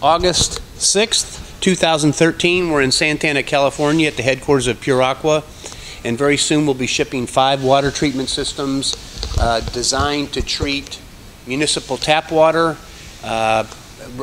August 6th, 2013. We're in Santa Ana, California at the headquarters of Pure Aqua. And very soon we'll be shipping five water treatment systems uh, designed to treat municipal tap water. Uh,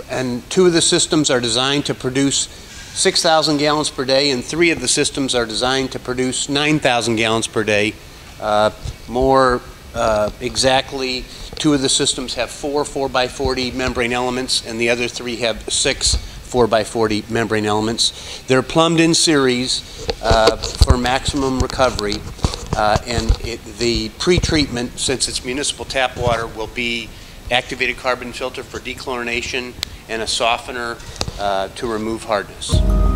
and two of the systems are designed to produce 6,000 gallons per day, and three of the systems are designed to produce 9,000 gallons per day. Uh, more uh, exactly, two of the systems have four 4x40 membrane elements, and the other three have six 4x40 membrane elements. They're plumbed in series uh, for maximum recovery, uh, and it, the pre-treatment, since it's municipal tap water, will be activated carbon filter for dechlorination and a softener uh, to remove hardness.